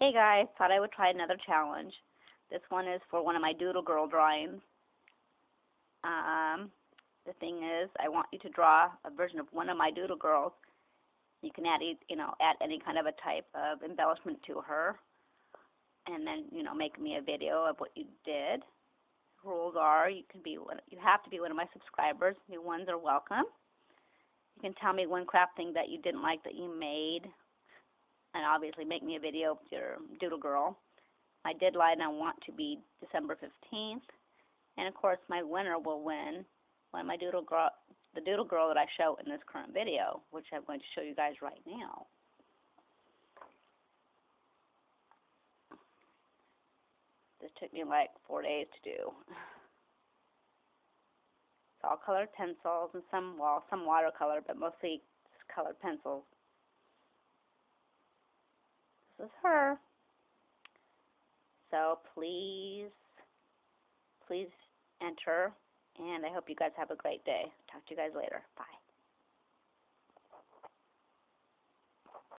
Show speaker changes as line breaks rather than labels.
Hey guys, thought I would try another challenge. This one is for one of my Doodle Girl drawings. Um, the thing is, I want you to draw a version of one of my Doodle Girls. You can add, you know, add any kind of a type of embellishment to her, and then, you know, make me a video of what you did. Rules are, you can be, one, you have to be one of my subscribers. New ones are welcome. You can tell me one craft thing that you didn't like that you made and obviously make me a video with your doodle girl. My deadline I want to be December 15th. And of course my winner will win one of my doodle girl, the doodle girl that I show in this current video, which I'm going to show you guys right now. This took me like four days to do. It's all colored pencils and some well, some watercolor, but mostly colored pencils. This is her. So please, please enter, and I hope you guys have a great day. Talk to you guys later. Bye.